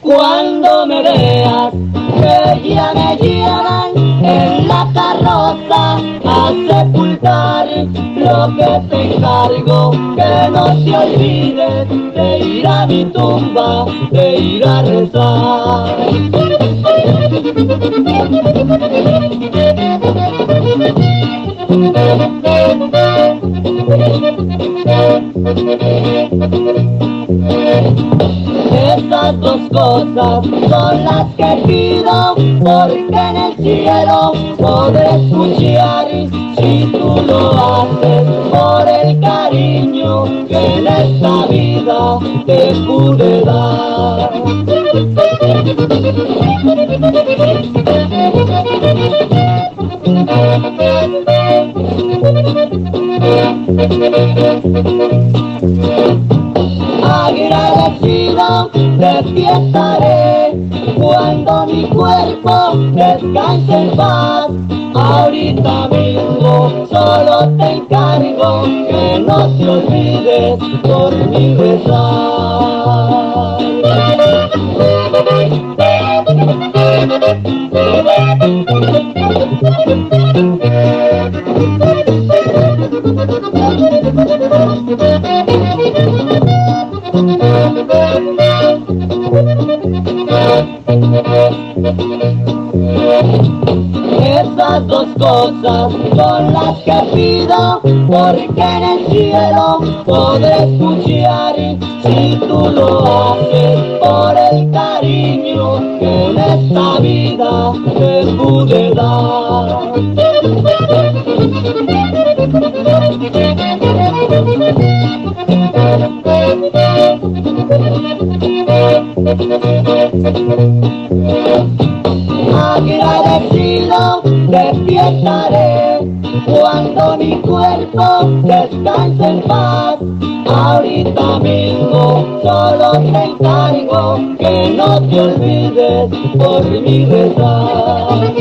Cuando me veas, que ya me llevan en la carroza a sepultar lo que te encargo, que no te olvides de ir a mi tumba, de ir a rezar. Estas dos cosas son las que pido, porque en el cielo podré escuchar si tú lo haces por el cariño que en esta vida te pude dar. Agradecido despiertaré cuando mi cuerpo descanse en paz. Ahorita mismo solo te encargo que no te olvides por mi Esas dos cosas son las que pido, porque en el cielo podré escuchar si tú lo haces por el cariño que en esta vida te pude dar. Agradecido despiertaré cuando mi cuerpo descanse en paz. Ahorita mismo solo te encargo que no te olvides por mi rezar.